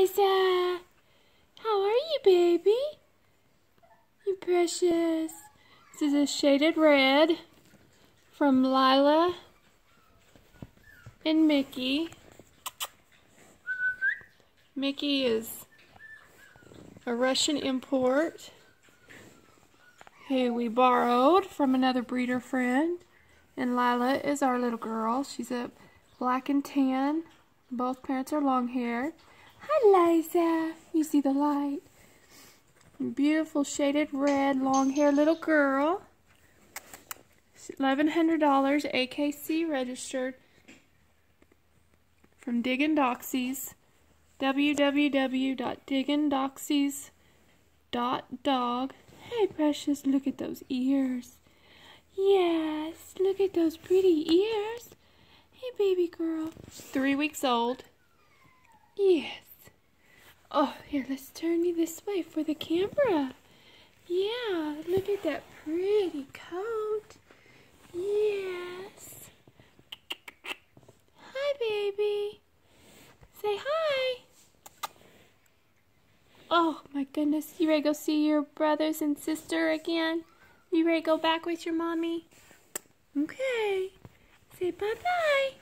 Lyza. How are you, baby? You precious. This is a shaded red from Lila and Mickey. Mickey is a Russian import who we borrowed from another breeder friend. And Lila is our little girl. She's a black and tan. Both parents are long hair. Hi, Lyza. You see the light. Beautiful shaded red, long hair little girl. $1,100 AKC registered from Diggin' Doxies. www.diggindoxies.dog. Hey, precious, look at those ears. Yes, look at those pretty ears. Hey, baby girl. Three weeks old. Yes. Oh, here, let's turn you this way for the camera. Yeah, look at that pretty coat. Yes. Hi, baby. Say hi. Oh, my goodness. You ready to go see your brothers and sister again? You ready to go back with your mommy? Okay. Say bye-bye.